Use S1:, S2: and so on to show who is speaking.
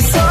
S1: so